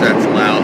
that's loud.